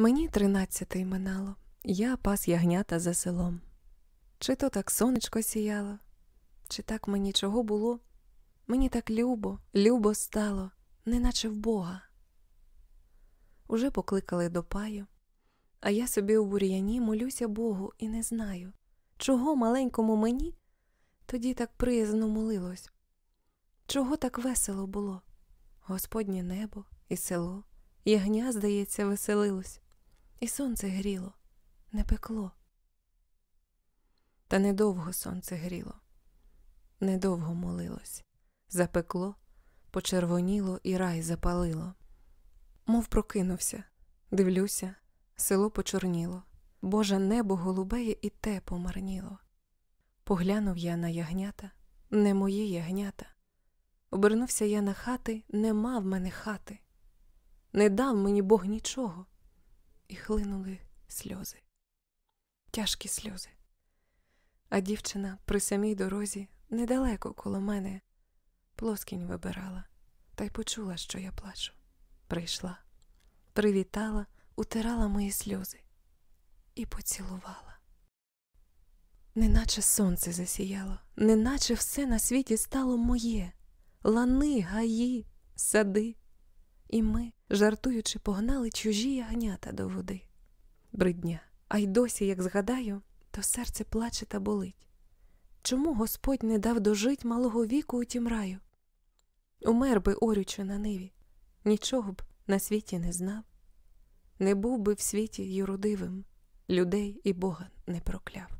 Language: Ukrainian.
Мені тринадцятий минало, я пас ягнята за селом. Чи то так сонечко сіяло, чи так мені чого було? Мені так любо, любо стало, неначе в Бога. Уже покликали до паю, а я собі у бур'яні молюся Богу і не знаю, чого маленькому мені тоді так приязно молилось, чого так весело було. Господнє небо і село, ягня, здається, веселилось, і сонце гріло, не пекло. Та недовго сонце гріло, недовго молилось, запекло, почервоніло і рай запалило. Мов прокинувся, дивлюся, село почорніло, Боже небо голубеє і те помарніло. Поглянув я на ягнята, не мої ягнята. Обернувся я на хати, нема в мене хати, не дав мені Бог нічого, і хлинули сльози, тяжкі сльози. А дівчина при самій дорозі недалеко коло мене плоскінь вибирала, та й почула, що я плачу. Прийшла, привітала, утирала мої сльози і поцілувала. Неначе сонце засіяло, неначе все на світі стало моє, лани, гаї, сади, і ми, жартуючи, погнали чужі ягнята до води. Бридня, а й досі, як згадаю, то серце плаче та болить. Чому Господь не дав дожить малого віку у тім раю? Умер би, орючи на ниві, нічого б на світі не знав, не був би в світі юродивим, людей і Бога не прокляв.